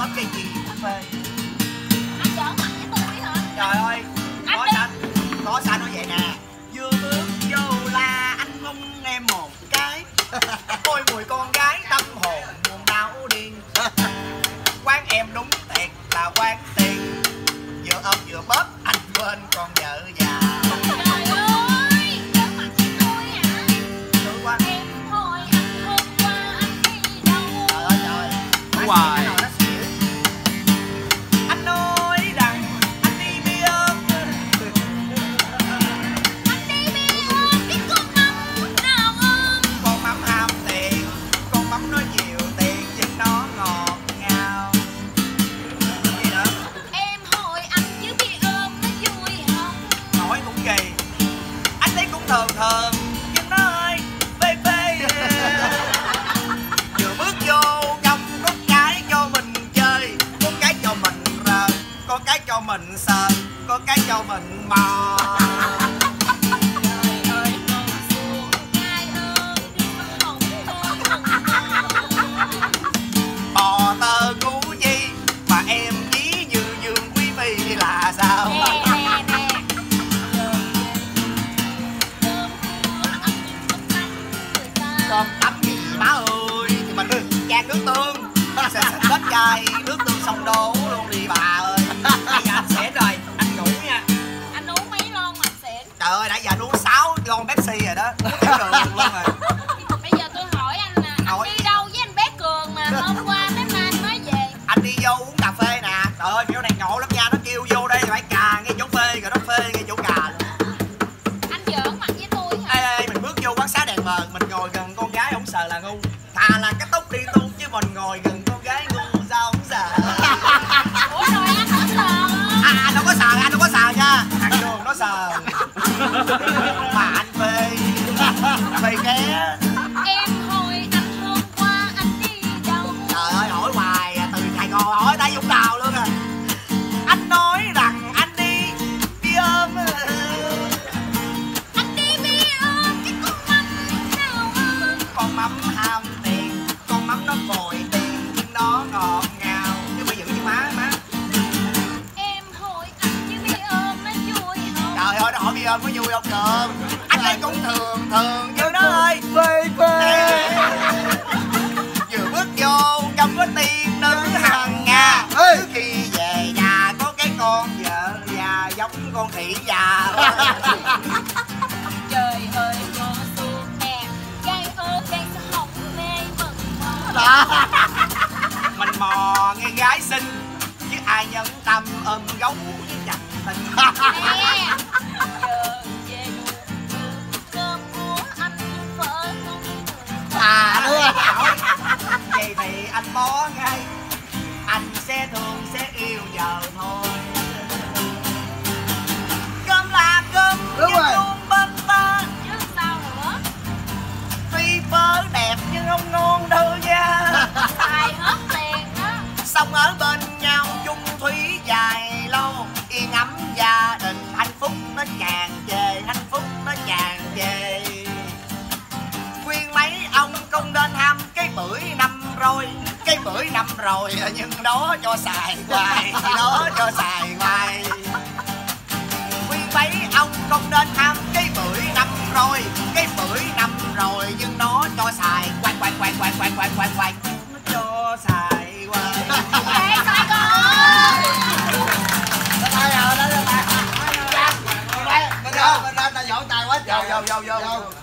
hết cái gì phê. Anh giỡn mặt với tôi hả? Trời ơi có xanh có xanh nó vậy nè. có cái cho mình sợ có cái cho mình mò bò tơ cú chi mà em chí như dương quý phi là sao? Cơm tắm gì má ơi thì mình cha nước tương. Sẽ đất chay nước tương sông đồ. thà là cái tóc đi tu chứ mình ngồi gần đó nó hỏi bây giờ có vui không thường anh ấy cũng thường thường chứ nó ơi phê phê vừa bước vô trong có tiên nữ hằng nga. Trước khi về nhà có cái con vợ già giống con khỉ già. Trời ơi cô xuống nè gai ơ đang sẽ học mê mẩn mình mò nghe gái xinh chứ ai nhẫn tâm ôm gấu với chặt tình bên nhau chung thủy dài lâu. Yên ấm gia đình, hạnh phúc nó tràn về, hạnh phúc nó tràn về. Khuyên mấy ông không đến ham cái bưởi năm rồi, cái bưởi năm rồi, nhưng đó cho xài hoài, đó cho xài Vô luôn!